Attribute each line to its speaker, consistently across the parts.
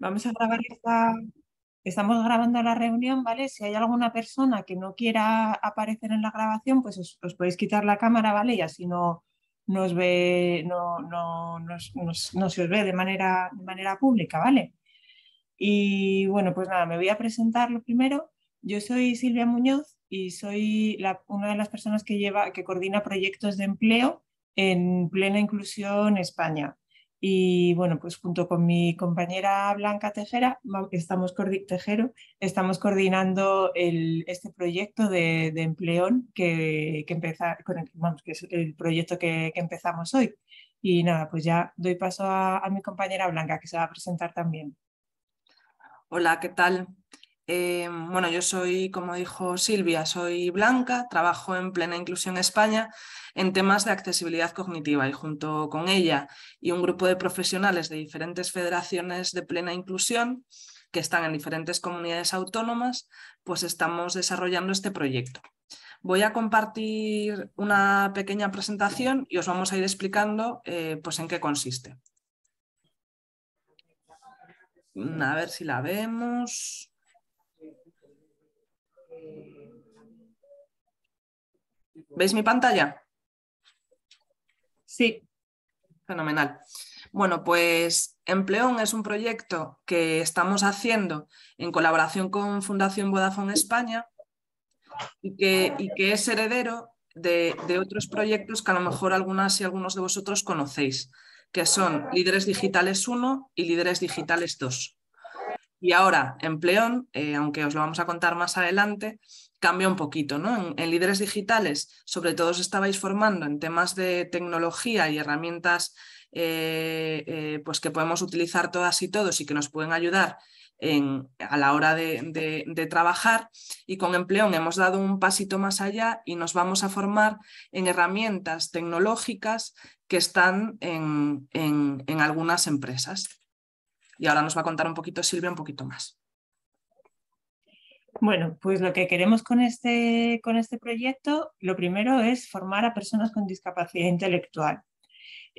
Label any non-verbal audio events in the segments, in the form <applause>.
Speaker 1: Vamos a grabar esta, estamos grabando la reunión, ¿vale? Si hay alguna persona que no quiera aparecer en la grabación, pues os, podéis quitar la cámara, ¿vale? Y así no nos ve, no, no, no se os ve de manera, de manera pública, ¿vale? Y bueno, pues nada, me voy a presentar lo primero. Yo soy Silvia Muñoz y soy una de las personas que lleva, que coordina proyectos de empleo en plena inclusión España. Y bueno, pues junto con mi compañera Blanca Tejera, estamos, Tejero, estamos coordinando este proyecto de, Empleón que, que, con el, vamos, que es el proyecto que, empezamos hoy. Y nada, pues ya doy paso a, mi compañera Blanca, que se va a presentar también.
Speaker 2: Hola, ¿qué tal? Eh, bueno, yo soy, como dijo Silvia, soy Blanca, trabajo en Plena Inclusión España en temas de accesibilidad cognitiva y junto con ella y un grupo de profesionales de diferentes federaciones de plena inclusión que están en diferentes comunidades autónomas, pues estamos desarrollando este proyecto. Voy a compartir una pequeña presentación y os vamos a ir explicando eh, pues en qué consiste. A ver si la vemos. ¿Veis mi pantalla?
Speaker 1: Sí.
Speaker 2: Fenomenal. Bueno, pues Empleón es un proyecto que estamos haciendo en colaboración con Fundación Vodafone España y que, que es heredero de, de, otros proyectos que a lo mejor algunas y algunos de vosotros conocéis, que son Líderes Digitales 1 y Líderes Digitales 2. Y ahora, Empleón, eh, aunque os lo vamos a contar más adelante, cambia un poquito. ¿no? En, líderes digitales, sobre todo os estabais formando en temas de tecnología y herramientas eh, eh, pues que podemos utilizar todas y todos y que nos pueden ayudar en, a la hora de, trabajar. Y con Empleón hemos dado un pasito más allá y nos vamos a formar en herramientas tecnológicas que están en, en algunas empresas. Y ahora nos va a contar un poquito Silvia, un poquito más.
Speaker 1: Bueno, pues lo que queremos con este, con este proyecto, lo primero es formar a personas con discapacidad intelectual.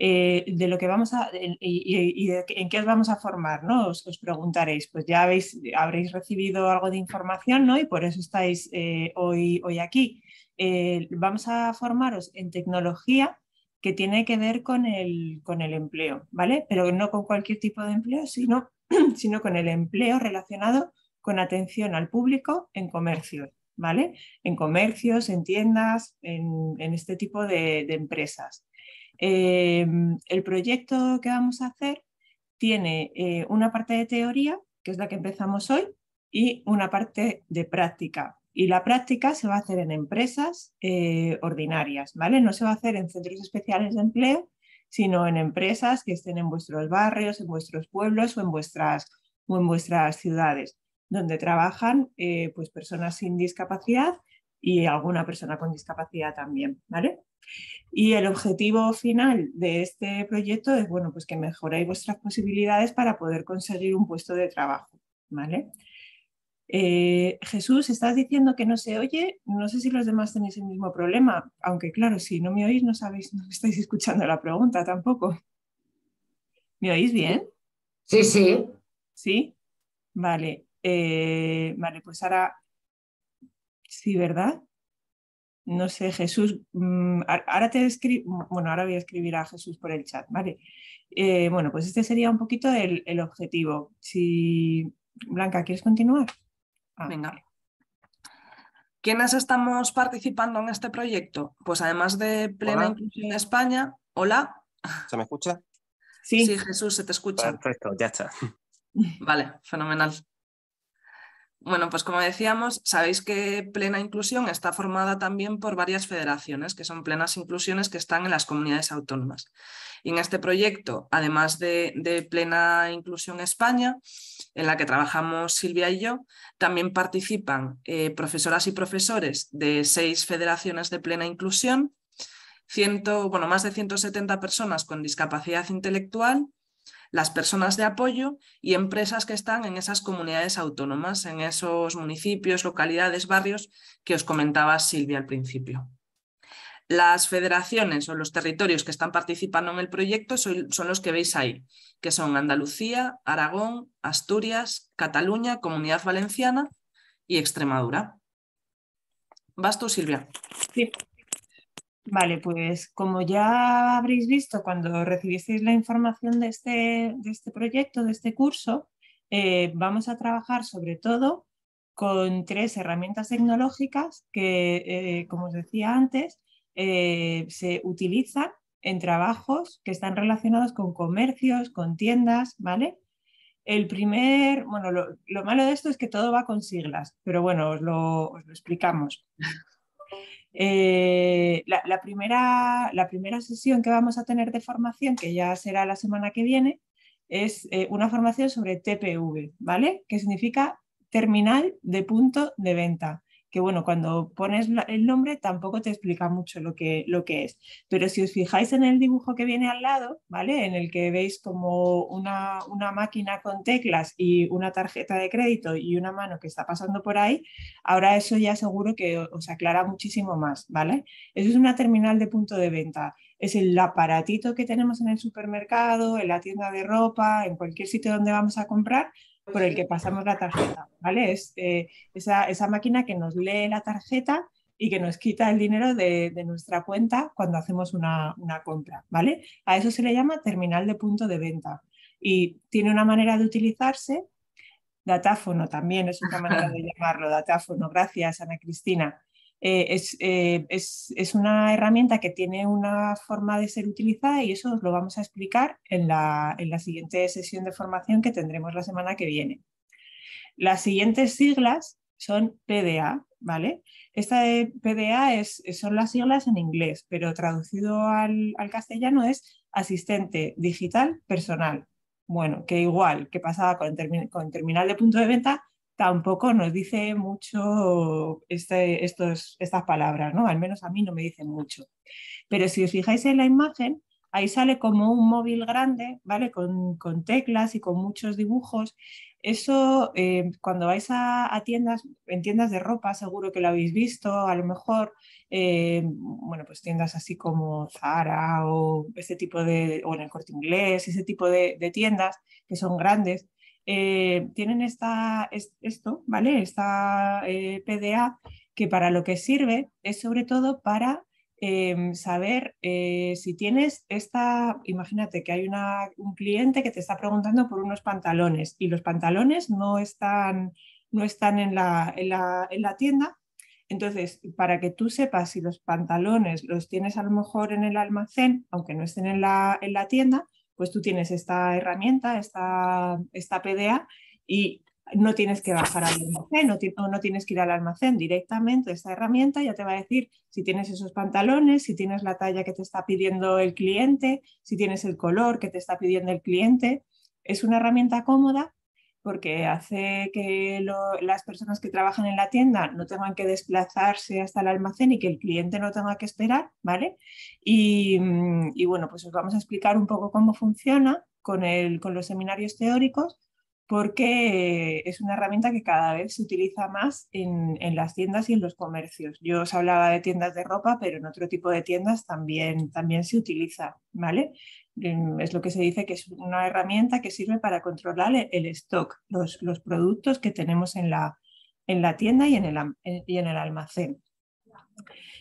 Speaker 1: Eh, de lo que vamos a y, en qué os vamos a formar, ¿no? Os, preguntaréis, pues ya habéis, habréis recibido algo de información, ¿no? Y por eso estáis eh, hoy, hoy aquí. Eh, vamos a formaros en tecnología que tiene que ver con el, con el empleo, ¿vale? Pero no con cualquier tipo de empleo, sino, <clears throat> sino con el empleo relacionado con atención al público en comercios, ¿vale? En comercios, en tiendas, en, este tipo de, empresas. Em, el proyecto que vamos a hacer tiene eh, una parte de teoría, que es la que empezamos hoy, y una parte de práctica, y la práctica se va a hacer en empresas eh, ordinarias, ¿vale? No se va a hacer en centros especiales de empleo, sino en empresas que estén en vuestros barrios, en vuestros pueblos o en vuestras, o en vuestras ciudades, donde trabajan eh, pues personas sin discapacidad y alguna persona con discapacidad también, ¿vale? Y el objetivo final de este proyecto es, bueno, pues que mejoréis vuestras posibilidades para poder conseguir un puesto de trabajo, ¿vale? Eh, Jesús, estás diciendo que no se oye. No sé si los demás tenéis el mismo problema, aunque claro, si no me oís, no sabéis, no estáis escuchando la pregunta tampoco. ¿Me oís bien?
Speaker 3: Sí, sí.
Speaker 1: ¿Sí? Vale. Eh, vale, pues ahora sí, ¿verdad? No sé, Jesús, mm, ahora te escribo, bueno, ahora voy a escribir a Jesús por el chat, ¿vale? Eh, bueno, pues este sería un poquito el, el objetivo. Si, Blanca, ¿quieres continuar?
Speaker 2: Ah, Venga. ¿Quiénes estamos participando en este proyecto? Pues además de Plena Inclusión España, hola.
Speaker 4: ¿Se me escucha?
Speaker 2: Sí. sí, Jesús, se te escucha.
Speaker 4: Perfecto, ya está.
Speaker 2: Vale, fenomenal. Bueno, pues como decíamos, sabéis que Plena Inclusión está formada también por varias federaciones, que son plenas inclusiones que están en las comunidades autónomas. Y en este proyecto, además de, Plena Inclusión España, en la que trabajamos Silvia y yo, también participan eh, profesoras y profesores de seis federaciones de plena inclusión, bueno, más de 170 personas con discapacidad intelectual las personas de apoyo y empresas que están en esas comunidades autónomas, en esos municipios, localidades, barrios que os comentaba Silvia al principio. Las federaciones o los territorios que están participando en el proyecto son, los que veis ahí, que son Andalucía, Aragón, Asturias, Cataluña, Comunidad Valenciana y Extremadura. ¿Vas tú, Silvia?
Speaker 1: Sí. Vale, pues como ya habréis visto cuando recibisteis la información de este, de este proyecto, de este curso, eh, vamos a trabajar sobre todo con tres herramientas tecnológicas que, eh, como os decía antes, eh, se utilizan en trabajos que están relacionados con comercios, con tiendas, ¿vale? El primer, bueno, lo, malo de esto es que todo va con siglas, pero bueno, os lo, explicamos. Eh, la, primera, la primera sesión que vamos a tener de formación, que ya será la semana que viene, es eh, una formación sobre TPV, ¿vale? Que significa terminal de punto de venta que bueno, cuando pones el nombre tampoco te explica mucho lo que, lo que es. Pero si os fijáis en el dibujo que viene al lado, ¿vale? En el que veis como una, una máquina con teclas y una tarjeta de crédito y una mano que está pasando por ahí, ahora eso ya seguro que os aclara muchísimo más, ¿vale? Eso es una terminal de punto de venta. Es el aparatito que tenemos en el supermercado, en la tienda de ropa, en cualquier sitio donde vamos a comprar, por el que pasamos la tarjeta, ¿vale? Es eh, esa, esa, máquina que nos lee la tarjeta y que nos quita el dinero de, de nuestra cuenta cuando hacemos una, una, compra, ¿vale? A eso se le llama terminal de punto de venta y tiene una manera de utilizarse, datáfono también es una manera de <laughs> llamarlo, datáfono, gracias Ana Cristina. Eh, eh, es, es, una herramienta que tiene una forma de ser utilizada y eso os lo vamos a explicar en la, en la siguiente sesión de formación que tendremos la semana que viene. Las siguientes siglas son PDA, ¿vale? Esta PDA es, son las siglas en inglés, pero traducido al, al castellano es asistente digital personal. Bueno, que igual que pasaba con, con terminal de punto de venta, tampoco nos dice mucho este, estas palabras, ¿no? Al menos a mí no me dicen mucho. Pero si os fijáis en la imagen, ahí sale como un móvil grande, ¿vale? Con, teclas y con muchos dibujos. Eso, eh, cuando vais a, tiendas, en tiendas de ropa, seguro que lo habéis visto, a lo mejor, eh, bueno, pues tiendas así como Zara o ese tipo de, o en el corte inglés, ese tipo de tiendas que son grandes, eh, tienen esta, esto, ¿vale? Esta eh, PDA que para lo que sirve es sobre todo para em, saber eh, si tienes esta, imagínate que hay un cliente que te está preguntando por unos pantalones y los pantalones no están, no están en, la, en, la, en la tienda, entonces, para que tú sepas si los pantalones los tienes a lo mejor en el almacén, aunque no estén en la, en la tienda, pues tú tienes esta herramienta, esta, esta PDA y no tienes que bajar al almacén, no, no, tienes que ir al almacén directamente. Esta herramienta ya te va a decir si tienes esos pantalones, si tienes la talla que te está pidiendo el cliente, si tienes el color que te está pidiendo el cliente. Es una herramienta cómoda porque hace que las personas que trabajan en la tienda no tengan que desplazarse hasta el almacén y que el cliente no tenga que esperar, ¿vale? Y, mm, bueno, pues os vamos a explicar un poco cómo funciona con, el, con los seminarios teóricos porque es una herramienta que cada vez se utiliza más en, en, las tiendas y en los comercios. Yo os hablaba de tiendas de ropa, pero en otro tipo de tiendas también, también se utiliza, ¿vale? Es lo que se dice que es una herramienta que sirve para controlar el stock, los, productos que tenemos en la, en la tienda y en, el, y en el almacén.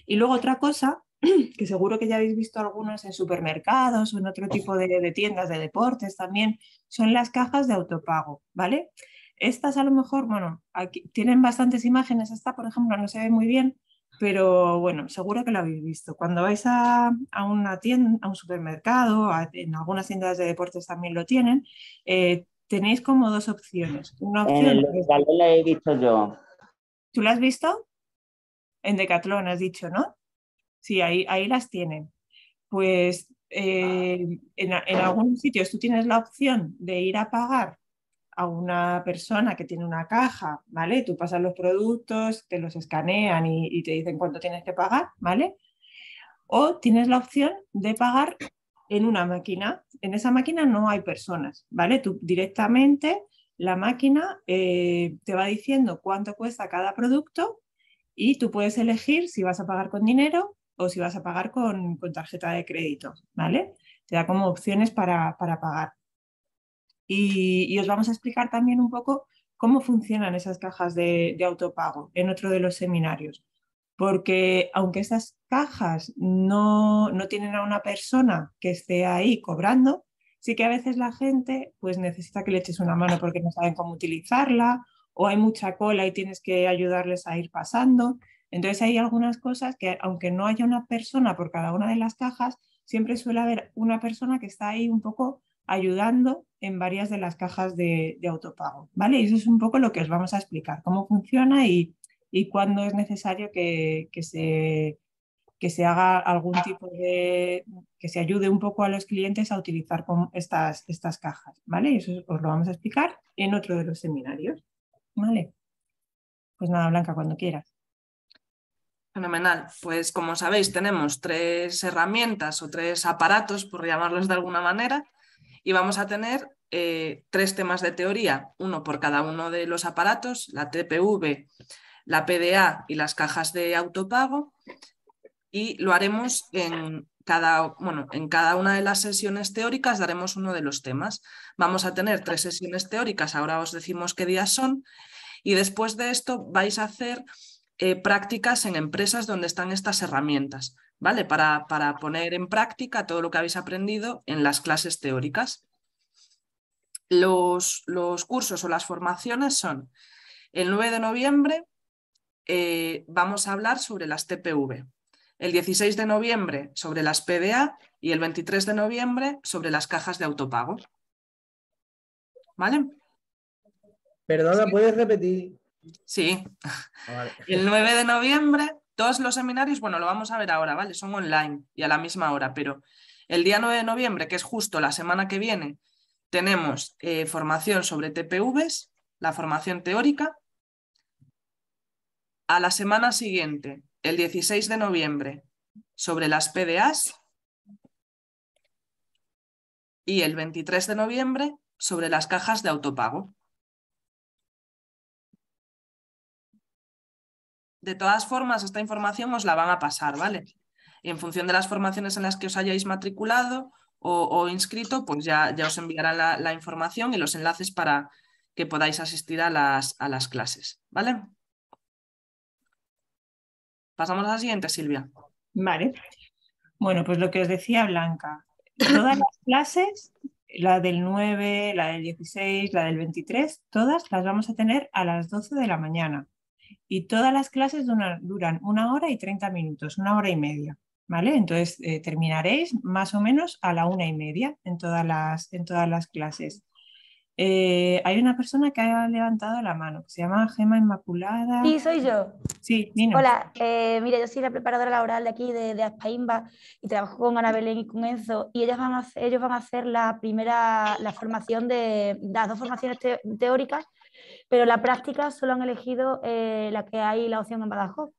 Speaker 1: Y luego otra cosa, <clears throat> que seguro que ya habéis visto algunos en supermercados o en otro tipo de, de, tiendas de deportes también, son las cajas de autopago, ¿vale? Estas a lo mejor, bueno, aquí tienen bastantes imágenes, esta por ejemplo no se ve muy bien, pero bueno, seguro que lo habéis visto. Cuando vais a, una tienda, a un supermercado, en algunas tiendas de deportes también lo tienen, eh, tenéis como dos opciones. Una opción,
Speaker 3: en el la he visto yo.
Speaker 1: ¿Tú la has visto? En Decathlon has dicho, ¿no? Sí, ahí, ahí las tienen. Pues eh, en, en algunos sitios tú tienes la opción de ir a pagar a una persona que tiene una caja, ¿vale? Tú pasas los productos, te los escanean y, te dicen cuánto tienes que pagar, ¿vale? O tienes la opción de pagar en una máquina. En esa máquina no hay personas, ¿vale? Tú directamente la máquina eh, te va diciendo cuánto cuesta cada producto y tú puedes elegir si vas a pagar con dinero o si vas a pagar con, tarjeta de crédito, ¿vale? Te da como opciones para, pagar. Y, os vamos a explicar también un poco cómo funcionan esas cajas de, autopago en otro de los seminarios. Porque aunque esas cajas no, no tienen a una persona que esté ahí cobrando, sí que a veces la gente pues necesita que le eches una mano porque no saben cómo utilizarla o hay mucha cola y tienes que ayudarles a ir pasando. Entonces hay algunas cosas que aunque no haya una persona por cada una de las cajas, siempre suele haber una persona que está ahí un poco ayudando en varias de las cajas de, autopago. ¿vale? Y eso es un poco lo que os vamos a explicar, cómo funciona y, y cuándo es necesario que, que, se, que se haga algún tipo de, que se ayude un poco a los clientes a utilizar estas, estas cajas. ¿vale? Y eso os lo vamos a explicar en otro de los seminarios. ¿Vale? Pues nada, Blanca, cuando quieras.
Speaker 2: Fenomenal. Pues como sabéis, tenemos tres herramientas o tres aparatos, por llamarlos de alguna manera, y vamos a tener eh, tres temas de teoría, uno por cada uno de los aparatos, la TPV, la PDA y las cajas de autopago, y lo haremos en cada, bueno, en cada una de las sesiones teóricas daremos uno de los temas. Vamos a tener tres sesiones teóricas, ahora os decimos qué días son, y después de esto vais a hacer eh, prácticas en empresas donde están estas herramientas, ¿vale? Para, para poner en práctica todo lo que habéis aprendido en las clases teóricas. Los, los cursos o las formaciones son el 9 de noviembre eh, vamos a hablar sobre las TPV, el 16 de noviembre sobre las PDA y el 23 de noviembre sobre las cajas de autopago. ¿Vale?
Speaker 4: Perdona, ¿puedes repetir?
Speaker 2: Sí. Ah, el 9 de noviembre, todos los seminarios, bueno, lo vamos a ver ahora, ¿vale? Son online y a la misma hora, pero el día 9 de noviembre, que es justo la semana que viene, tenemos eh, formación sobre TPVs, la formación teórica. A la semana siguiente, el 16 de noviembre, sobre las PDAs. Y el 23 de noviembre, sobre las cajas de autopago. De todas formas, esta información os la van a pasar, ¿vale? Y en función de las formaciones en las que os hayáis matriculado o, inscrito, pues ya, ya os enviarán la, información y los enlaces para que podáis asistir a las, a las clases, ¿vale? Pasamos a la siguiente, Silvia.
Speaker 1: Vale. Bueno, pues lo que os decía Blanca, todas las <coughs> clases, la del 9, la del 16, la del 23, todas las vamos a tener a las 12 de la mañana y todas las clases duran, una hora y 30 minutos, una hora y media. ¿Vale? Entonces eh, terminaréis más o menos a la una y media en todas las, en todas las clases. Eh, hay una persona que ha levantado la mano, que se llama Gema Inmaculada.
Speaker 5: Sí, soy yo.
Speaker 1: Sí,
Speaker 5: Hola, eh, mira, yo soy la preparadora laboral de aquí, de, de Aspaimba, y trabajo con Ana Belén y con Enzo, y ellas van a hacer, ellos van a hacer la primera, la formación de, las dos formaciones teóricas pero la práctica solo han elegido eh, la que hay la opción en Badajoz.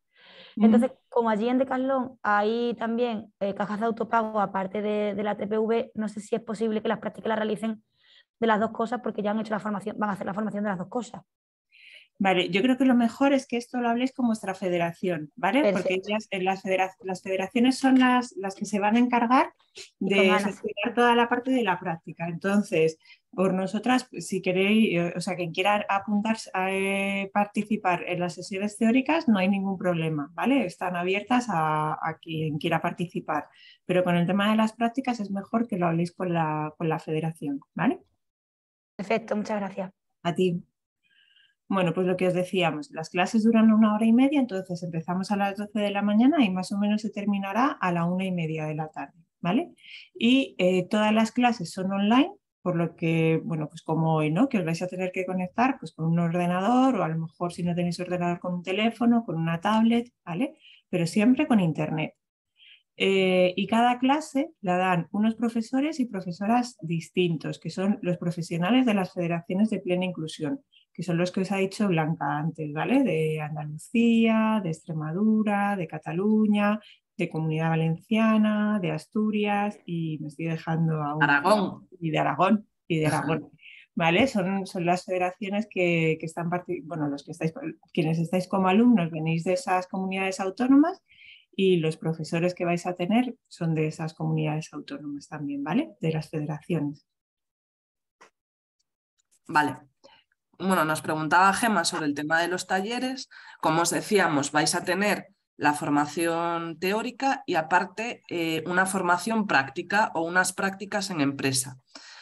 Speaker 5: Entonces, como allí en Decathlon hay también eh, cajas de autopago aparte de, la TPV, no sé si es posible que las prácticas las realicen de las dos cosas porque ya han hecho la formación, van a hacer la formación de las dos cosas.
Speaker 1: Vale, yo creo que lo mejor es que esto lo habléis con vuestra federación, ¿vale? Porque las, las, federaciones son las, las que se van a encargar de gestionar toda la parte de la práctica. Entonces, por nosotras, si queréis, eh, o sea, quien quiera apuntarse a eh, participar en las sesiones teóricas, no hay ningún problema, ¿vale? Están abiertas a, quien quiera participar. Pero con el tema de las prácticas es mejor que lo habléis con la, con la federación, ¿vale?
Speaker 5: Perfecto, muchas gracias.
Speaker 1: A ti. Bueno, pues lo que os decíamos, las clases duran una hora y media, entonces empezamos a las 12 de la mañana y más o menos se terminará a la una y media de la tarde, ¿vale? Y eh, todas las clases son online, por lo que, bueno, pues como hoy, ¿no? Que os vais a tener que conectar pues con un ordenador o a lo mejor si no tenéis ordenador con un teléfono, con una tablet, ¿vale? Pero siempre con internet. Eh, y cada clase la dan unos profesores y profesoras distintos, que son los profesionales de las federaciones de plena inclusión, que son los que os ha dicho Blanca antes, ¿vale? De Andalucía, de Extremadura, de Cataluña de Comunidad Valenciana, de Asturias y me estoy dejando a
Speaker 2: Aragón.
Speaker 1: Y de Aragón, y de Aragón. ¿Vale? Son, son las federaciones que, que están, bueno, los que estáis, quienes estáis como alumnos venís de esas comunidades autónomas y los profesores que vais a tener son de esas comunidades autónomas también, ¿vale? De las federaciones.
Speaker 2: Vale. Bueno, nos preguntaba Gema sobre el tema de los talleres. Como os decíamos, vais a tener la formación teórica y aparte eh, una formación práctica o unas prácticas en empresa.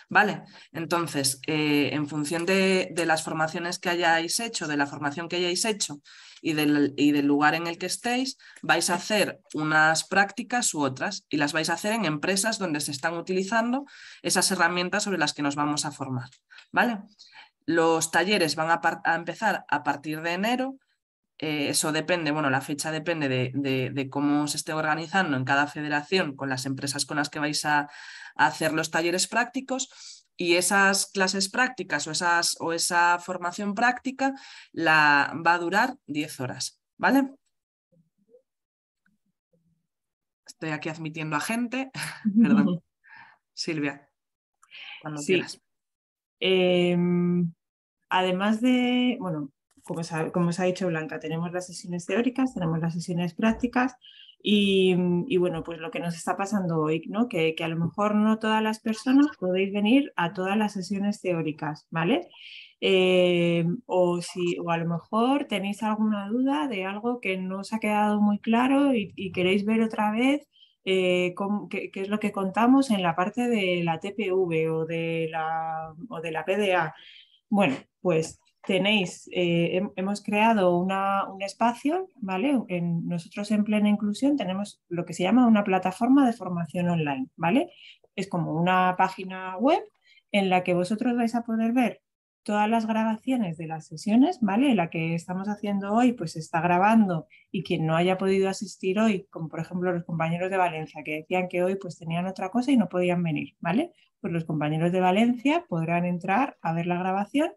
Speaker 2: ¿Vale? Entonces, eh, en función de, las formaciones que hayáis hecho, de la formación que hayáis hecho y del, y del, lugar en el que estéis, vais a hacer unas prácticas u otras y las vais a hacer en empresas donde se están utilizando esas herramientas sobre las que nos vamos a formar. ¿Vale? Los talleres van a, empezar a partir de enero. Eh, eso depende, bueno, la fecha depende de, cómo se esté organizando en cada federación con las empresas con las que vais a, hacer los talleres prácticos y esas clases prácticas o, esas, o esa formación práctica la, va a durar 10 horas, ¿vale? Estoy aquí admitiendo a gente. <laughs> Perdón. <laughs> Silvia, cuando quieras.
Speaker 1: Em, además de, bueno, como, os ha dicho Blanca, tenemos las sesiones teóricas, tenemos las sesiones prácticas y, bueno, pues lo que nos está pasando hoy, ¿no? Que, a lo mejor no todas las personas podéis venir a todas las sesiones teóricas, ¿vale? Em, o, si, o a lo mejor tenéis alguna duda de algo que no os ha quedado muy claro y, queréis ver otra vez eh, qué, es lo que contamos en la parte de la TPV o de la, o de la PDA. Bueno, pues tenéis, eh, hemos creado un espacio, ¿vale? Nosotros en Plena Inclusión tenemos lo que se llama una plataforma de formación online, ¿vale? Es como una página web en la que vosotros vais a poder ver todas las grabaciones de las sesiones, ¿vale? La que estamos haciendo hoy, pues se está grabando y quien no haya podido asistir hoy, como por ejemplo los compañeros de Valencia, que decían que hoy pues tenían otra cosa y no podían venir, ¿vale? Pues los compañeros de Valencia podrán entrar a ver la grabación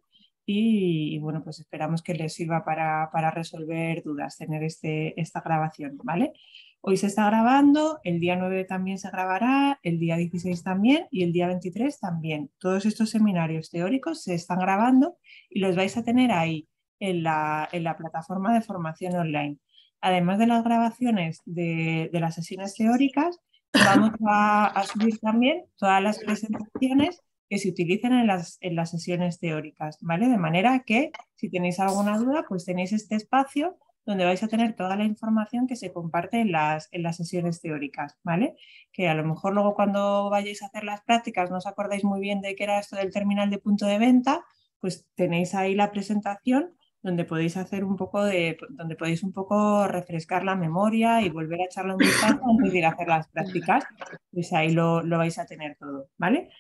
Speaker 1: y, bueno, pues esperamos que les sirva para, para resolver dudas, tener este, esta grabación, ¿vale? Hoy se está grabando, el día 9 también se grabará, el día 16 también y el día 23 también. Todos estos seminarios teóricos se están grabando y los vais a tener ahí en la, en la plataforma de formación online. Además de las grabaciones de, de las sesiones teóricas, vamos a, a subir también todas las presentaciones que se utilicen en las, en las sesiones teóricas, ¿vale? De manera que si tenéis alguna duda, pues tenéis este espacio donde vais a tener toda la información que se comparte en las, en las sesiones teóricas, ¿vale? Que a lo mejor luego cuando vayáis a hacer las prácticas no os acordáis muy bien de qué era esto del terminal de punto de venta, pues tenéis ahí la presentación donde podéis hacer un poco de, donde podéis un poco refrescar la memoria y volver a echarle un vistazo antes de ir a hacer las prácticas, pues ahí lo, lo vais a tener todo, ¿vale?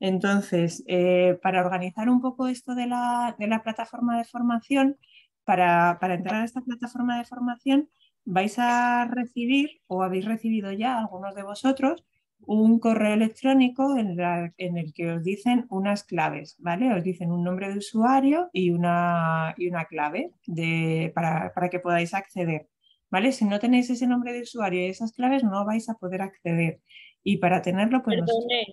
Speaker 1: Entonces, eh, para organizar un poco esto de la, plataforma de formación, para, entrar a esta plataforma de formación, vais a recibir o habéis recibido ya algunos de vosotros un correo electrónico en, el que os dicen unas claves, ¿vale? Os dicen un nombre de usuario y una, y una clave para, para, que podáis acceder, ¿vale? Si no tenéis ese nombre de usuario y esas claves no vais a poder acceder. Y para tenerlo, pues
Speaker 6: Perdone,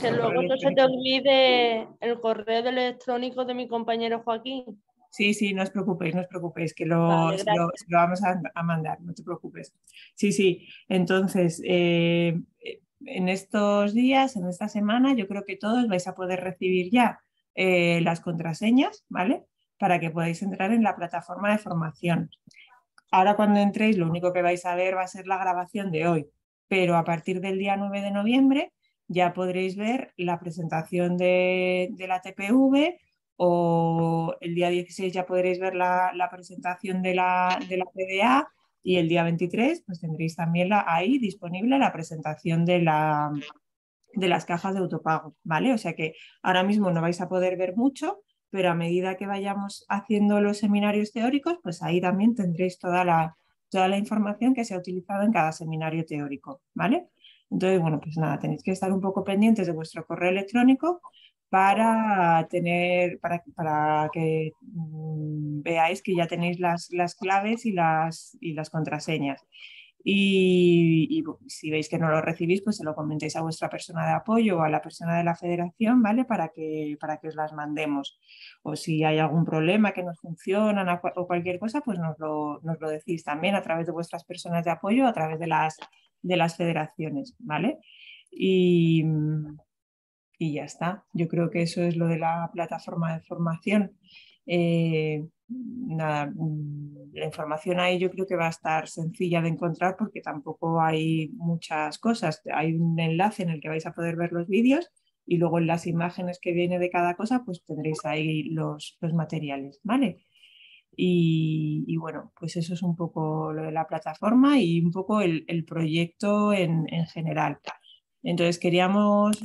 Speaker 6: que luego no se te olvide el correo electrónico de mi compañero Joaquín.
Speaker 1: Sí, sí, no os preocupéis, no os preocupéis, que lo, lo, vamos a, mandar, no te preocupes. Sí, sí, entonces, eh, en estos días, en esta semana, yo creo que todos vais a poder recibir ya eh, las contraseñas, ¿vale? Para que podáis entrar en la plataforma de formación. Ahora cuando entréis, lo único que vais a ver va a ser la grabación de hoy, pero a partir del día 9 de noviembre ya podréis ver la presentación de, la TPV o el día 16 ya podréis ver la, presentación de la, de la, PDA y el día 23 pues tendréis también ahí disponible la presentación de, la, de las cajas de autopago, ¿vale? O sea que ahora mismo no vais a poder ver mucho, pero a medida que vayamos haciendo los seminarios teóricos, pues ahí también tendréis toda la, toda la información que se ha utilizado en cada seminario teórico, ¿vale? Entonces, bueno, pues nada, tenéis que estar un poco pendientes de vuestro correo electrónico para tener, para, para que mm, veáis que ya tenéis las, las claves y las, y las contraseñas. Y, si veis que no lo recibís, pues se lo comentéis a vuestra persona de apoyo o a la persona de la federación, ¿vale? Para que, para que os las mandemos. O si hay algún problema que no funcionan o cualquier cosa, pues nos lo, nos lo decís también a través de vuestras personas de apoyo, a través de las, de las federaciones, ¿vale? Y, y ya está. Yo creo que eso es lo de la plataforma de formación. Eh, nada, mm, la información ahí yo creo que va a estar sencilla de encontrar porque tampoco hay muchas cosas. Hay un enlace en el que vais a poder ver los vídeos y luego en las imágenes que viene de cada cosa pues tendréis ahí los, los materiales, ¿vale? Y, bueno, pues eso es un poco lo de la plataforma y un poco el, el proyecto en, en general. Entonces queríamos,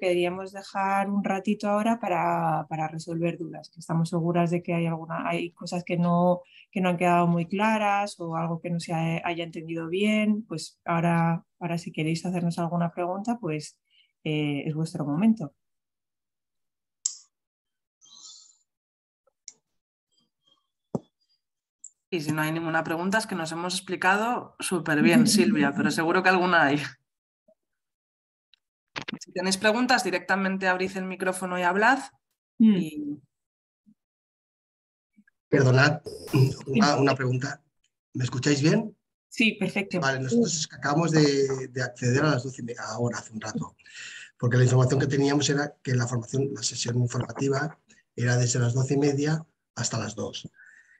Speaker 1: queríamos dejar un ratito ahora para, para, resolver dudas, que estamos seguras de que hay, alguna, hay cosas que no, que no han quedado muy claras o algo que no se haya entendido bien. Pues ahora, ahora si queréis hacernos alguna pregunta, pues eh, es vuestro momento.
Speaker 2: Y si no hay ninguna pregunta, es que nos hemos explicado súper bien, Silvia, pero seguro que alguna hay. <laughs> Si tenéis preguntas, directamente abrís el micrófono y hablad. Mm.
Speaker 7: Perdonad, una, pregunta. ¿Me escucháis bien?
Speaker 1: Sí, perfecto.
Speaker 7: Vale, nosotros acabamos de, acceder a las 12 y ahora, hace un rato, porque la información que teníamos era que la formación, la sesión informativa era desde las 12 y media hasta las 2.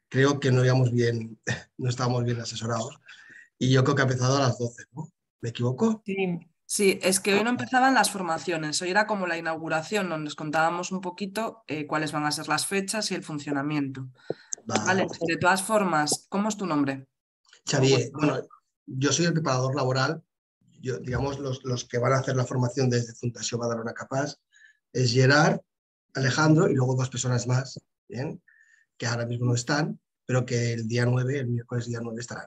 Speaker 7: Creo que no íbamos bien, <laughs> no estábamos bien asesorados y yo creo que ha empezado a las 12, ¿no? ¿Me equivoco?
Speaker 1: Sí,
Speaker 2: Sí, es que hoy no empezaban las formaciones, hoy era como la inauguración, donde os contábamos un poquito eh, cuáles van a ser las fechas y el funcionamiento. Vale. de todas formas, ¿cómo es tu nombre?
Speaker 7: Xavier, bueno, yo soy el preparador laboral, yo, digamos, los, los, que van a hacer la formación desde Fundación Badalona Capaz es Gerard, Alejandro y luego dos personas más, ¿bien? que ahora mismo no están, pero que el día 9, el miércoles día 9 estarán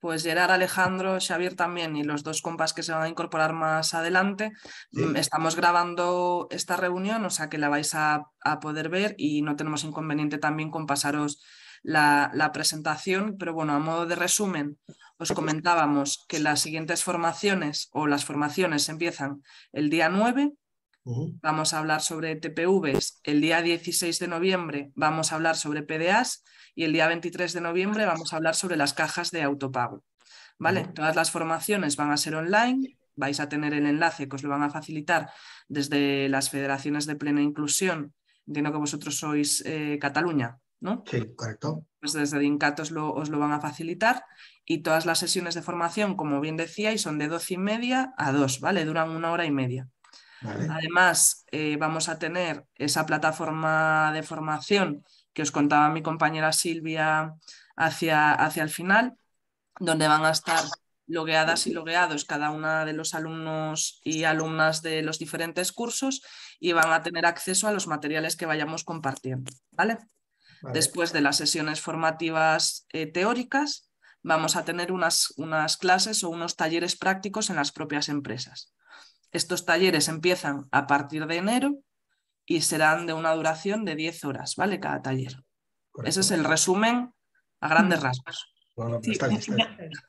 Speaker 2: pues Gerard, Alejandro, Xavier también y los dos compas que se van a incorporar más adelante. Mm, estamos grabando esta reunión, o sea que la vais a, poder ver y no tenemos inconveniente también con pasaros la, presentación, pero bueno, a modo de resumen, os comentábamos que las siguientes formaciones o las formaciones empiezan el día 9. Vamos a hablar sobre TPVs. El día 16 de noviembre vamos a hablar sobre PDAs y el día 23 de noviembre vamos a hablar sobre las cajas de autopago. ¿Vale? Todas las formaciones van a ser online, vais a tener el enlace que os lo van a facilitar desde las federaciones de plena inclusión. Entiendo que vosotros sois eh, Cataluña, ¿no?
Speaker 7: Sí, correcto.
Speaker 2: Pues desde DINCAT os lo, os lo van a facilitar y todas las sesiones de formación, como bien decíais, son de 12 y media a 2, ¿vale? Duran una hora y media. Además, eh, vamos a tener esa plataforma de formación que os contaba mi compañera Silvia hacia, hacia el final, donde van a estar logueadas y logueados cada una de los alumnos y alumnas de los diferentes cursos y van a tener acceso a los materiales que vayamos compartiendo. ¿vale? Después de las sesiones formativas eh, teóricas, vamos a tener unas, unas clases o unos talleres prácticos en las propias empresas. Estos talleres empiezan a partir de enero y serán de una duración de 10 horas, ¿vale? Cada taller. Ese es el resumen a grandes mm. rasgos.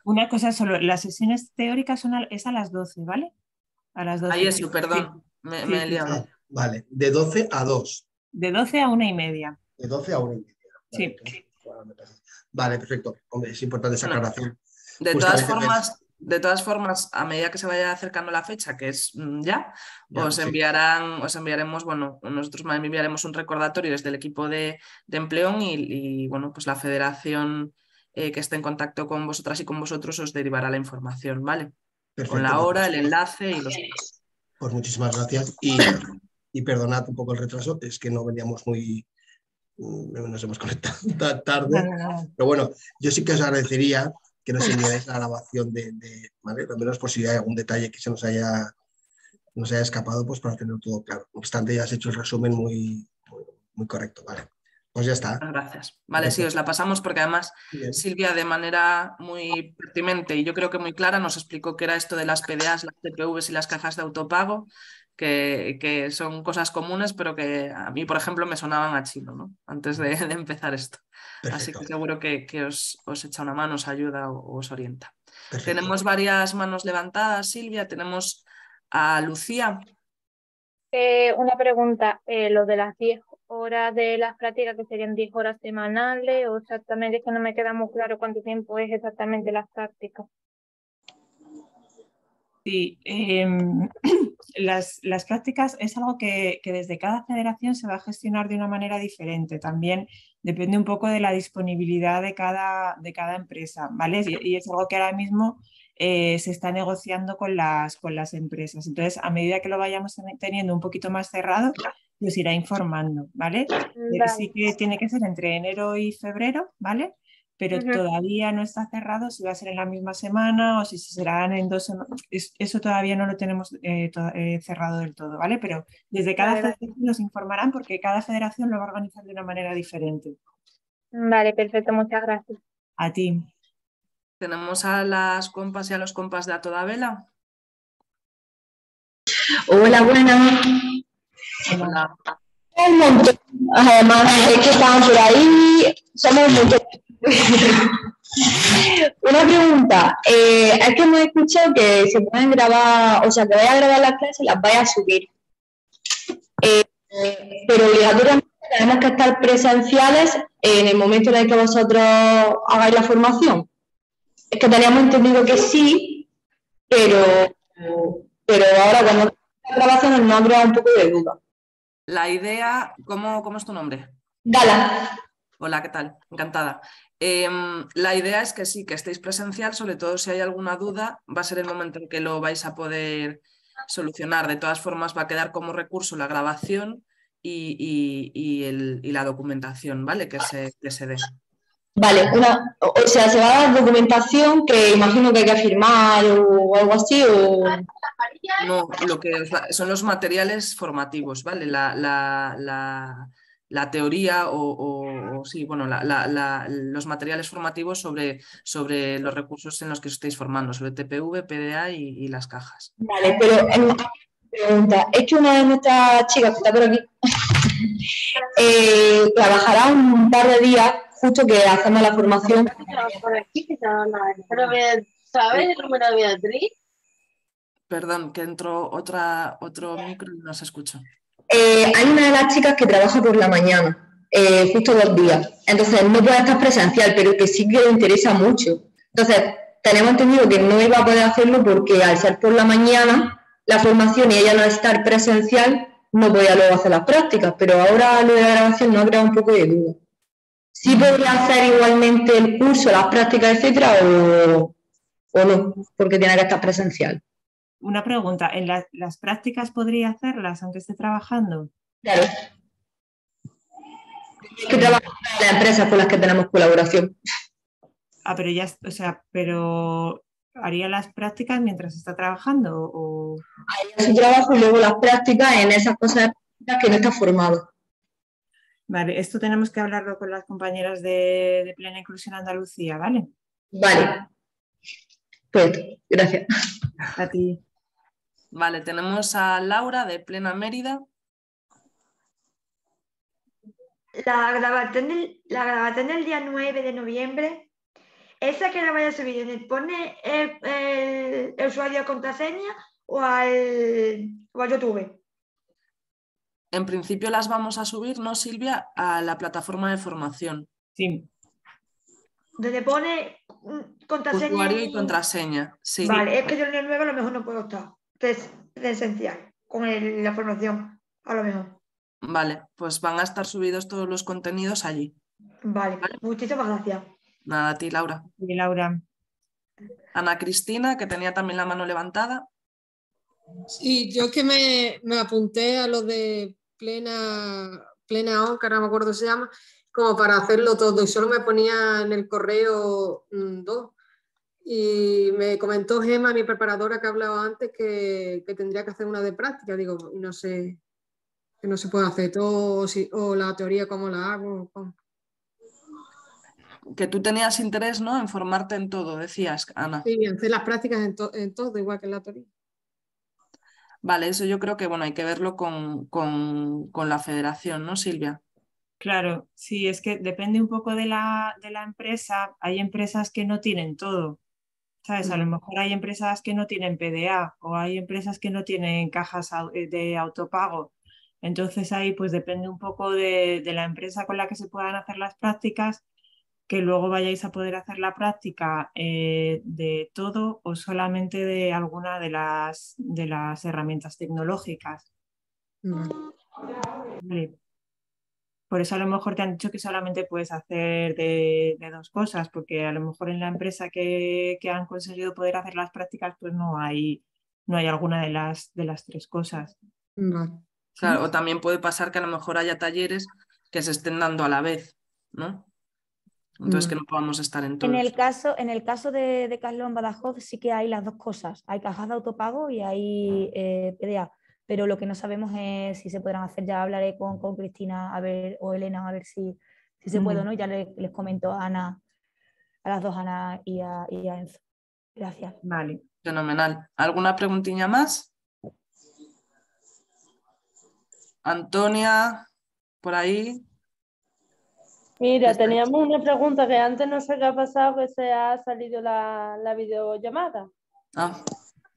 Speaker 1: una, cosa solo, las sesiones teóricas son es a las 12, ¿vale? A las 12.
Speaker 2: Ahí eso, perdón, me, he liado.
Speaker 7: Ah, vale, de 12 a 2.
Speaker 1: De 12 a una y media.
Speaker 7: De 12 a una y media.
Speaker 1: sí.
Speaker 7: Vale, perfecto. Hombre, es importante esa aclaración.
Speaker 2: De todas formas, de todas formas, a medida que se vaya acercando la fecha, que es mm, ya, os enviarán, os enviaremos, bueno, nosotros enviaremos un recordatorio desde el equipo de, de Empleón y, bueno, pues la federación eh, que esté en contacto con vosotras y con vosotros os derivará la información, ¿vale? con la hora, el enlace y los.
Speaker 7: Pues muchísimas gracias y, y perdonad un poco el retraso, es que no veníamos muy, mm, nos hemos conectado <laughs> tarde. Pero bueno, yo sí que os agradecería que nos enviáis la grabación de, de ¿vale? Al menos por si hay algún detalle que se nos haya, nos haya escapado, pues para tener todo claro. No obstante, ya has hecho el resumen muy, muy, correcto, ¿vale? Pues ya está.
Speaker 2: Gracias. Vale, sí, os la pasamos porque además Silvia de manera muy pertinente y yo creo que muy clara nos explicó qué era esto de las PDAs, las TPVs y las cajas de autopago, que, que, son cosas comunes, pero que a mí, por ejemplo, me sonaban a chino, ¿no? Antes de, empezar esto. Así que seguro que, os, os, echa una mano, os ayuda o os orienta.
Speaker 7: Perfecto.
Speaker 2: Tenemos varias manos levantadas, Silvia. Tenemos a Lucía.
Speaker 8: Eh, una pregunta, eh, lo de las 10 horas de las prácticas, que serían 10 horas semanales, o exactamente, es que no me queda muy claro cuánto tiempo es exactamente las prácticas.
Speaker 1: Sí, em, <clears throat> las, las prácticas es algo que, que desde cada federación se va a gestionar de una manera diferente. También depende un poco de la disponibilidad de cada, de cada empresa, ¿vale? Y, y es algo que ahora mismo eh, se está negociando con las, con las empresas. Entonces, a medida que lo vayamos ten- teniendo un poquito más cerrado, os irá informando, ¿vale? Eh,
Speaker 8: Vale.
Speaker 1: Sí que tiene que ser entre enero y febrero, ¿vale? Pero todavía no está cerrado si va a ser en la misma semana o si serán en dos semanas. Es- Eso todavía no lo tenemos eh, to- eh, cerrado del todo, ¿vale? Pero desde cada
Speaker 8: Vale, vale.
Speaker 1: federación nos informarán porque cada federación lo va a organizar de una manera diferente.
Speaker 8: Vale, perfecto, muchas gracias.
Speaker 1: A ti.
Speaker 2: Tenemos a las compas y a los compas de A Toda Vela.
Speaker 9: Hola, buenas.
Speaker 2: Hola.
Speaker 9: Un montón. Además, es que estaban por ahí, somos un montón. <laughs> Una pregunta, eh, es que hemos escuchado que se pueden grabar, o sea, que vaya a grabar las clases y las vaya a subir. Eh, pero obligatoriamente tenemos que estar presenciales en el momento en el que vosotros hagáis la formación. Es que teníamos entendido que sí, pero, pero ahora cuando las grabaciones nos ha creado un poco de duda.
Speaker 2: La idea, ¿cómo, cómo es tu nombre?
Speaker 9: Gala.
Speaker 2: Hola, ¿qué tal? Encantada. Em, la idea es que sí, que estéis presencial, sobre todo si hay alguna duda, va a ser el momento en que lo vais a poder solucionar. De todas formas, va a quedar como recurso la grabación y, y- y el- y la documentación, ¿vale? Que se, que se dé.
Speaker 9: Vale, una, o sea, se va a dar documentación que imagino que hay que firmar o algo así, o...
Speaker 2: No, lo que son los materiales formativos, ¿vale? La, la- la- la teoría o, o- o sí, bueno, la- la- la- los materiales formativos sobre, sobre los recursos en los que os estáis formando, sobre TPV, PDA y, y las cajas.
Speaker 9: Vale, pero en- pregunta, es que una de nuestras chicas que está por aquí <laughs> eh, trabajará un par de días justo que hacemos la formación.
Speaker 6: Por aquí, que estaba la- Pero, Bea- ¿sabes el número de Beatriz?
Speaker 2: Perdón, que entró otra, otro micro y no se escucha.
Speaker 9: Eh, hay una de las chicas que trabaja por la mañana, eh, justo dos días. Entonces no puede estar presencial, pero que sí que le interesa mucho. Entonces, tenemos entendido que no iba a poder hacerlo porque al ser por la mañana la formación y ella no estar presencial, no podía luego hacer las prácticas, pero ahora lo de la grabación nos ha creado un poco de duda. ¿Sí podría hacer igualmente el curso, las prácticas, etcétera, o, o no? Porque tiene que estar presencial.
Speaker 1: Una pregunta, ¿en la- las prácticas podría hacerlas aunque esté trabajando?
Speaker 9: Claro. Es que en las empresas con las que tenemos colaboración.
Speaker 1: Ah, pero ya, o sea, pero ¿haría las prácticas mientras está trabajando? O...
Speaker 9: Haría su trabajo y luego las prácticas en esas cosas que no está formado.
Speaker 1: Vale, esto tenemos que hablarlo con las compañeras de, de Plena Inclusión Andalucía, ¿vale?
Speaker 9: Vale. Pues, gracias.
Speaker 1: A ti.
Speaker 2: Vale, tenemos a Laura de Plena Mérida.
Speaker 10: La grabación del, la grabación del día 9 de noviembre, esa que la vaya a subir, ¿le ¿pone el, el- el usuario contraseña o al, o al YouTube?
Speaker 2: En principio las vamos a subir, ¿no, Silvia? A la plataforma de formación.
Speaker 1: Sí.
Speaker 10: Donde pone contraseña.
Speaker 2: Usuario y
Speaker 10: y-
Speaker 2: contraseña. Sí.
Speaker 10: Vale, es que yo en el 9 a lo mejor no puedo estar. Es esencial con el- la formación, a lo mejor.
Speaker 2: Vale, pues van a estar subidos todos los contenidos allí.
Speaker 10: Vale, muchísimas gracias.
Speaker 2: Nada, a ti, Laura.
Speaker 1: Y Laura.
Speaker 2: Ana Cristina, que tenía también la mano levantada.
Speaker 11: Sí, yo es que me, me apunté a lo de plena, plena O, que ahora no me acuerdo cómo se llama, como para hacerlo todo y solo me ponía en el correo mm, dos. Y me comentó Gema, mi preparadora que hablaba antes, que, que tendría que hacer una de práctica. Digo, no sé, que no se puede hacer todo, o, si- o la teoría, cómo la hago. cómo.
Speaker 2: Que tú tenías interés, ¿no? En formarte en todo, decías, Ana.
Speaker 11: Sí, hacer las prácticas en, to- en todo, igual que en la teoría.
Speaker 2: Vale, eso yo creo que bueno, hay que verlo con, con- con la federación, ¿no, Silvia?
Speaker 1: Claro, sí, es que depende un poco de la, de la empresa. Hay empresas que no tienen todo. ¿Sabes? A lo mejor hay empresas que no tienen PDA o hay empresas que no tienen cajas eh, de autopago. Entonces ahí pues depende un poco de, de la empresa con la que se puedan hacer las prácticas, que luego vayáis a poder hacer la práctica eh, de todo o solamente de alguna de las, de las herramientas tecnológicas.
Speaker 11: Vale.
Speaker 1: Por eso a lo mejor te han dicho que solamente puedes hacer de, de dos cosas, porque a lo mejor en la empresa que, que han conseguido poder hacer las prácticas, pues no hay, no hay alguna de las, de las tres cosas.
Speaker 11: Vale.
Speaker 2: Claro, o también puede pasar que a lo mejor haya talleres que se estén dando a la vez, ¿no? Entonces que
Speaker 11: Mm.
Speaker 2: no podamos estar en todos.
Speaker 5: En el caso, en el caso de, de Carlón Badajoz sí que hay las dos cosas. Hay cajas de autopago y hay eh, PDA. Pero lo que no sabemos es si se podrán hacer. Ya hablaré con, con Cristina a ver, o Elena a ver si, si se puede o no. Ya le- les comento a Ana, a las dos Ana y a, y a Enzo. Gracias.
Speaker 1: Vale.
Speaker 2: Fenomenal. ¿Alguna preguntilla más? Antonia, por ahí.
Speaker 6: Mira, teníamos una pregunta que antes no sé qué ha pasado, que se ha salido la, la videollamada.
Speaker 2: Ah,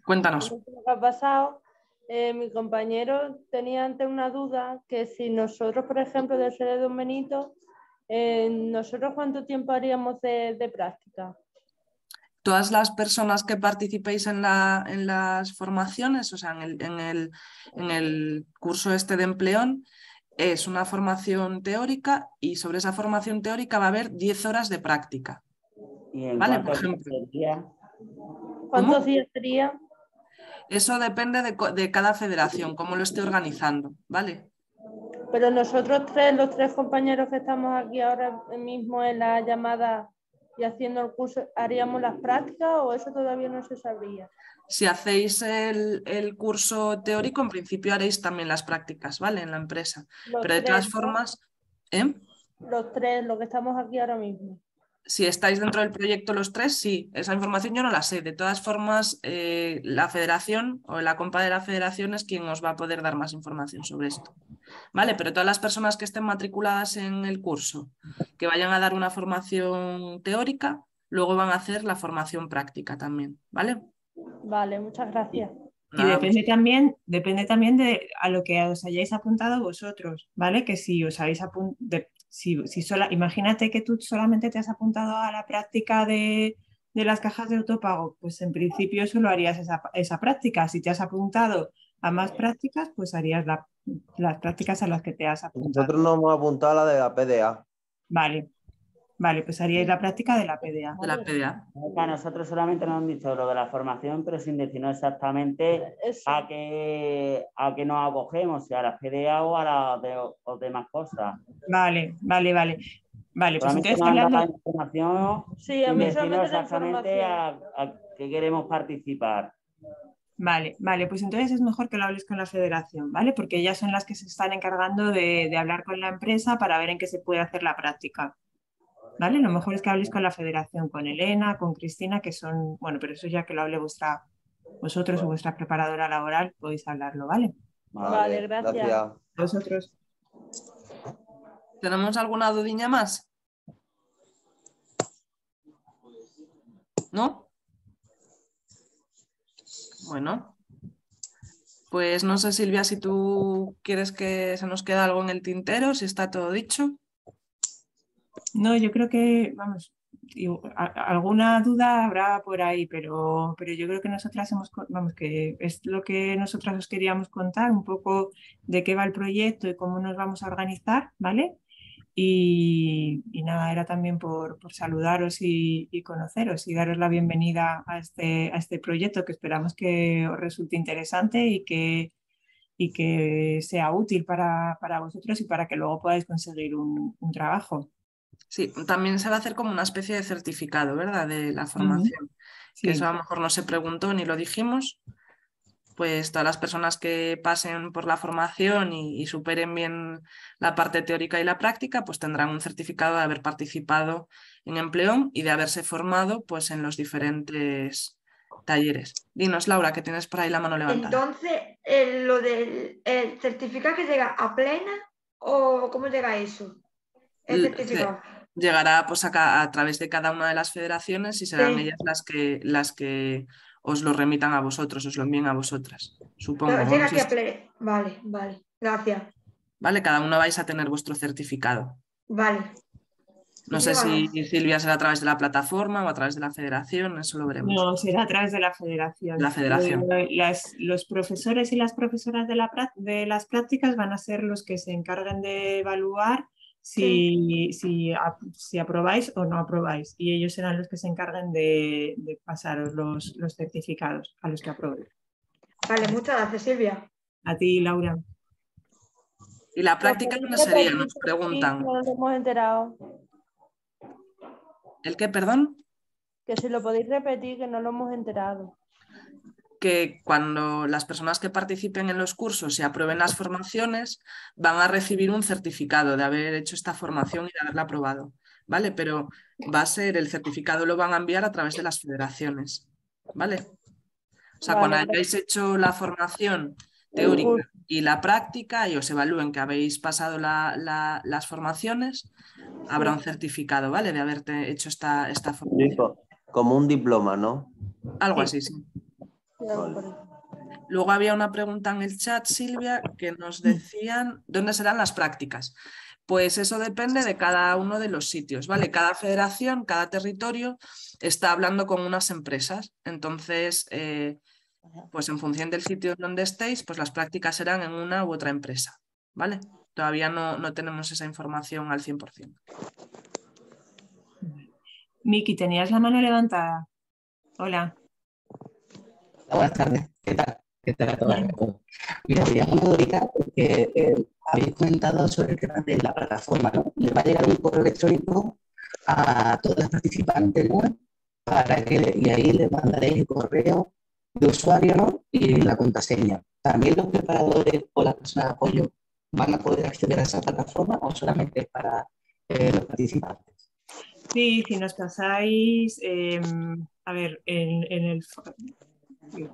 Speaker 2: cuéntanos.
Speaker 6: Que ha pasado. Eh, mi compañero tenía antes una duda que si nosotros, por ejemplo, del ser de Don Benito, eh, ¿nosotros cuánto tiempo haríamos de, de práctica?
Speaker 2: Todas las personas que participéis en, la- en las formaciones, o sea, en el, en el- en el curso este de empleón, es una formación teórica y sobre esa formación teórica va a haber 10 horas de práctica.
Speaker 3: ¿Y en
Speaker 2: Vale, por
Speaker 3: cuántos días
Speaker 2: ejemplo.
Speaker 3: sería?
Speaker 6: ¿Cuántos
Speaker 2: ¿Cómo?
Speaker 6: días sería?
Speaker 2: Eso depende de, cada federación, cómo lo esté organizando, ¿vale?
Speaker 6: Pero nosotros tres, los tres compañeros que estamos aquí ahora mismo en la llamada y haciendo el curso, ¿haríamos las prácticas o eso todavía no se sabría?
Speaker 2: Si hacéis el, el curso teórico, en principio haréis también las prácticas, ¿vale? En la empresa.
Speaker 6: Los
Speaker 2: Pero de todas formas, ¿eh?
Speaker 6: Los tres, los que estamos aquí ahora mismo.
Speaker 2: Si estáis dentro del proyecto los tres, sí, esa información yo no la sé. De todas formas, eh, la federación o la compa de la federación es quien os va a poder dar más información sobre esto. Vale, pero todas las personas que estén matriculadas en el curso, que vayan a dar una formación teórica, luego van a hacer la formación práctica también, ¿vale?
Speaker 6: Vale, muchas gracias.
Speaker 1: Y depende también, depende también de a lo que os hayáis apuntado vosotros, ¿vale? Que si os habéis apuntado, si, si sola, imagínate que tú solamente te has apuntado a la práctica de, de las cajas de autopago, pues en principio solo harías esa, esa práctica. Si te has apuntado a más prácticas, pues harías la- las prácticas a las que te has apuntado.
Speaker 12: Nosotros nos hemos apuntado a la de la PDA.
Speaker 1: Vale, vale, pues haríais la práctica de la PDA.
Speaker 2: de la PDA.
Speaker 3: A nosotros solamente nos han dicho lo de la formación, pero sin decirnos exactamente
Speaker 6: Eso.
Speaker 3: a qué, a qué nos acogemos, si a las PDA o a las de, o demás cosas.
Speaker 1: Vale, vale, vale. Vale, pues entonces
Speaker 3: dado la
Speaker 1: hablando,
Speaker 3: información
Speaker 6: Sí, a mí solamente la
Speaker 3: exactamente
Speaker 6: información.
Speaker 3: a, a qué queremos participar.
Speaker 1: Vale, vale, pues entonces es mejor que lo hables con la federación, ¿vale? Porque ellas son las que se están encargando de, de hablar con la empresa para ver en qué se puede hacer la práctica. ¿Vale? Lo mejor es que habléis con la federación, con Elena, con Cristina, que son, bueno, pero eso ya que lo hable vuestra, vosotros o vuestra preparadora laboral, podéis hablarlo, ¿vale?
Speaker 6: Vale, gracias.
Speaker 1: Vosotros.
Speaker 2: ¿Tenemos alguna dudiña más? ¿No? Bueno. Pues no sé, Silvia, si tú quieres que se nos quede algo en el tintero, si está todo dicho.
Speaker 1: No, yo creo que, vamos, alguna duda habrá por ahí, pero, pero yo creo que nosotras hemos, vamos, que es lo que nosotras os queríamos contar, un poco de qué va el proyecto y cómo nos vamos a organizar, ¿vale? Y, y nada, era también por, por saludaros y, y conoceros y daros la bienvenida a este, a este proyecto que esperamos que os resulte interesante y que, y que sea útil para, para vosotros y para que luego podáis conseguir un, un trabajo.
Speaker 2: Sí, también se va a hacer como una especie de certificado, ¿verdad? De la formación. Que
Speaker 1: Sí.
Speaker 2: eso a lo mejor no se preguntó ni lo dijimos. Pues todas las personas que pasen por la formación y, y superen bien la parte teórica y la práctica, pues tendrán un certificado de haber participado en Empleón y de haberse formado pues en los diferentes talleres. Dinos, Laura, que tienes por ahí la mano levantada.
Speaker 10: Entonces, eh, lo del el certificado que llega a plena o cómo llega eso? El certificado.
Speaker 2: Llegará pues, a, través de cada una de las federaciones y serán
Speaker 10: Sí.
Speaker 2: ellas las que, las que os lo remitan a vosotros, os lo envíen a vosotras, supongo.
Speaker 10: Llega
Speaker 2: Vamos,
Speaker 10: aquí a
Speaker 2: es-
Speaker 10: Play. Vale, vale. Gracias.
Speaker 2: Vale, cada uno vais a tener vuestro certificado.
Speaker 10: Vale.
Speaker 2: No sé si. Silvia será a través de la plataforma o a través de la federación, eso lo veremos.
Speaker 1: No, será a través de la federación.
Speaker 2: La federación.
Speaker 1: Eh, las- los profesores y las profesoras de, la, de las prácticas van a ser los que se encarguen de evaluar si, si, si aprobáis o no aprobáis. Y ellos serán los que se encarguen de, de pasaros los, los certificados a los que aprobéis.
Speaker 10: Vale, muchas gracias, Silvia.
Speaker 1: A ti, Laura.
Speaker 2: ¿Y la práctica dónde sería? Nos preguntan.
Speaker 6: No nos hemos enterado.
Speaker 2: ¿El qué, perdón?
Speaker 6: Que si lo podéis repetir, que no lo hemos enterado.
Speaker 2: Que cuando las personas que participen en los cursos y aprueben las formaciones van a recibir un certificado de haber hecho esta formación y de haberla aprobado, ¿vale? Pero va a ser, el certificado lo van a enviar a través de las federaciones, ¿vale? O sea,
Speaker 6: Vale,
Speaker 2: cuando hayáis hecho la formación teórica y la práctica y os evalúen que habéis pasado la- la- las formaciones, habrá un certificado, ¿vale? De haberte hecho esta, esta formación.
Speaker 12: Como un diploma, ¿no?
Speaker 2: Algo así, sí. Luego había una pregunta en el chat, Silvia, que nos decían dónde serán las prácticas. Pues eso depende de cada uno de los sitios, ¿vale? Cada federación, cada territorio está hablando con unas empresas. Entonces, eh, pues en función del sitio donde estéis, pues las prácticas serán en una u otra empresa, ¿vale? Todavía no, no tenemos esa información al 100%.
Speaker 1: Miki, tenías la mano levantada. Hola.
Speaker 13: Buenas tardes, ¿qué tal? ¿Qué tal a todos? Mira, llamo ahorita porque eh, habéis comentado sobre el tema de la plataforma, ¿no? Le va a llegar un correo electrónico a todas las participantes, ¿no? Para que, y ahí le mandaréis el correo de usuario, ¿no? Y la contraseña. ¿También los preparadores o las personas de apoyo van a poder acceder a esa plataforma o solamente para eh, los participantes?
Speaker 1: Sí, si nos pasáis, em, a ver, en, en el,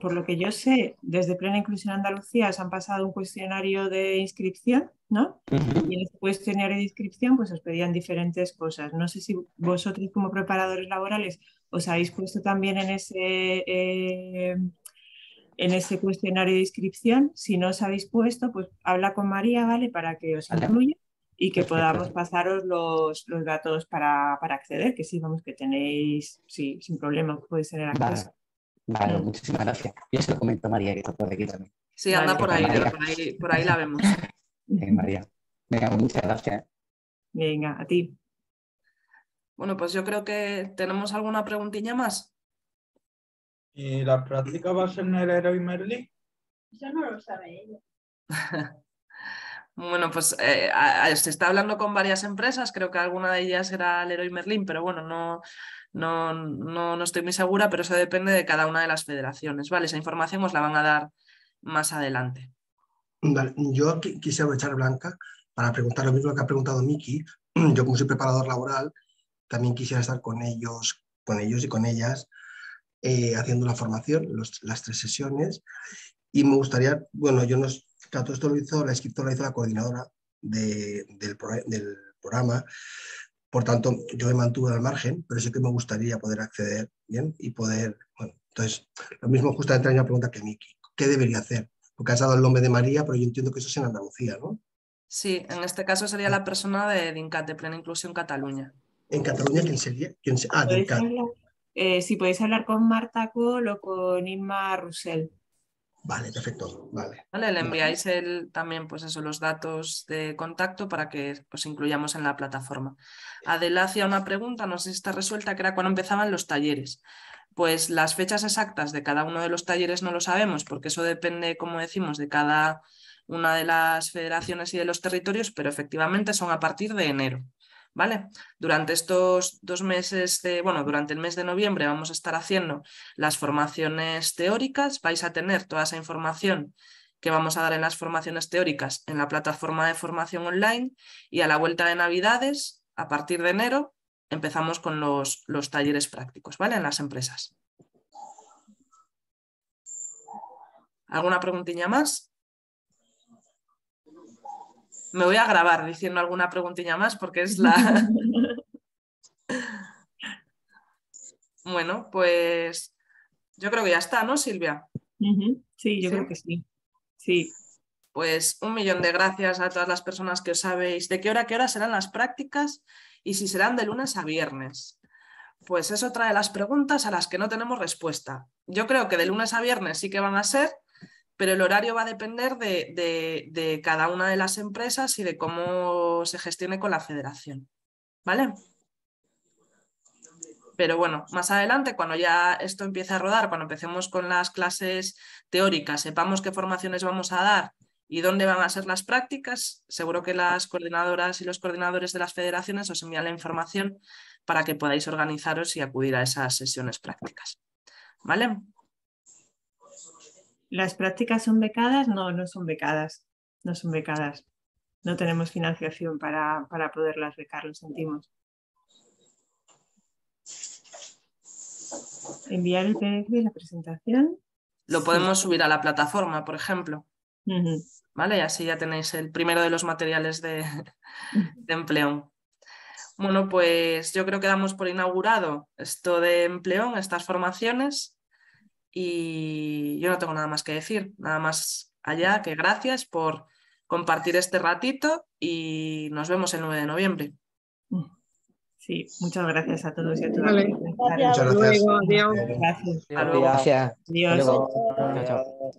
Speaker 1: por lo que yo sé, desde Plena Inclusión Andalucía os han pasado un cuestionario de inscripción, ¿no? Y en este cuestionario de inscripción pues os pedían diferentes cosas. No sé si vosotros como preparadores laborales os habéis puesto también en ese, eh, en ese cuestionario de inscripción. Si no os habéis puesto, pues habla con María, ¿vale? Para que os incluya y que
Speaker 13: Perfecto.
Speaker 1: podamos pasaros los, los datos para, para acceder, que sí, vamos, que tenéis, sí, sin problema, podéis tener
Speaker 13: Vale,
Speaker 1: acceso.
Speaker 13: vale,
Speaker 1: Mm.
Speaker 13: muchísimas gracias. Yo se lo comento a María que está por aquí también.
Speaker 2: Sí, anda
Speaker 1: Vale.
Speaker 2: por ahí, por ahí, por ahí la vemos. <laughs>
Speaker 13: Eh, María. Venga, muchas gracias.
Speaker 1: Venga, a ti.
Speaker 2: Bueno, pues yo creo que tenemos alguna preguntilla más.
Speaker 14: ¿Y la práctica va a ser en el Héroe Merlin?
Speaker 6: Eso no lo sabe ella. <laughs>
Speaker 2: Bueno, pues eh, a- a- se está hablando con varias empresas, creo que alguna de ellas era Leroy Merlin, pero bueno, no, no, no, no estoy muy segura, pero eso depende de cada una de las federaciones, ¿vale? Esa información os la van a dar más adelante.
Speaker 7: Vale, Yo qui- quisiera aprovechar, Blanca, para preguntar lo mismo que ha preguntado Miki. <clears throat> Yo, como soy preparador laboral, también quisiera estar con ellos, con ellos y con ellas eh, haciendo la formación, las tres sesiones. Y me gustaría, bueno, yo no, claro, todo esto lo hizo, la inscripción lo hizo la coordinadora de- del programa. Por tanto, yo me mantuve al margen, pero sí que me gustaría poder acceder bien y poder, bueno, entonces, lo mismo justamente hay una pregunta que Miki. ¿Qué debería hacer? Porque has dado el nombre de María, pero yo entiendo que eso es en Andalucía, ¿no?
Speaker 2: Sí, en este caso sería la persona de DINCAT, de Plena Inclusión Cataluña.
Speaker 7: En Cataluña, ¿quién sería? ¿Quién se- Ah, Dincat.
Speaker 1: eh, si podéis hablar con Marta Col o con Inma Russell.
Speaker 7: Vale, perfecto. Vale.
Speaker 2: ¿Vale? Le enviáis el, también pues eso, los datos de contacto para que os incluyamos en la plataforma. Adela hacía una pregunta, no sé si está resuelta, que era cuando empezaban los talleres. Pues las fechas exactas de cada uno de los talleres no lo sabemos, porque eso depende, como decimos, de cada una de las federaciones y de los territorios, pero efectivamente son a partir de enero. ¿Vale? Durante estos dos meses de, bueno, durante el mes de noviembre vamos a estar haciendo las formaciones teóricas, vais a tener toda esa información que vamos a dar en las formaciones teóricas en la plataforma de formación online y a la vuelta de Navidades, a partir de enero, empezamos con los, los talleres prácticos, ¿vale? En las empresas. ¿Alguna preguntilla más? Me voy a grabar diciendo alguna preguntilla más porque es la, <laughs> Bueno, pues yo creo que ya está, ¿no, Silvia?
Speaker 1: Sí, yo
Speaker 2: Sí.
Speaker 1: creo que sí. Sí.
Speaker 2: Pues un millón de gracias a todas las personas que os sabéis de qué hora a qué hora serán las prácticas y si serán de lunes a viernes. Pues eso trae las preguntas a las que no tenemos respuesta. Yo creo que de lunes a viernes sí que van a ser, pero el horario va a depender de, cada una de las empresas y de cómo se gestione con la federación. ¿Vale? Pero bueno, más adelante, cuando ya esto empiece a rodar, cuando empecemos con las clases teóricas, sepamos qué formaciones vamos a dar y dónde van a ser las prácticas, seguro que las coordinadoras y los coordinadores de las federaciones os envían la información para que podáis organizaros y acudir a esas sesiones prácticas. ¿Vale?
Speaker 1: ¿Las prácticas son becadas? No, no son becadas. No son becadas. No tenemos financiación para, para poderlas becar, lo sentimos. Enviar el PDF de la presentación.
Speaker 2: Lo podemos subir a la plataforma, por ejemplo. ¿Vale? Y así ya tenéis el primero de los materiales de, <laughs> de Empleón. Bueno, pues yo creo que damos por inaugurado esto de Empleón, estas formaciones, y yo no tengo nada más que decir, nada más allá que gracias por compartir este ratito y nos vemos el 9 de noviembre.
Speaker 1: Sí, muchas gracias a todos y a todas.
Speaker 11: Vale.
Speaker 1: estar.
Speaker 11: Muchas gracias. Luego, adiós.
Speaker 1: Gracias.
Speaker 2: Hasta luego.
Speaker 13: Gracias. Hasta
Speaker 1: Adiós.
Speaker 13: luego. Chao, chao.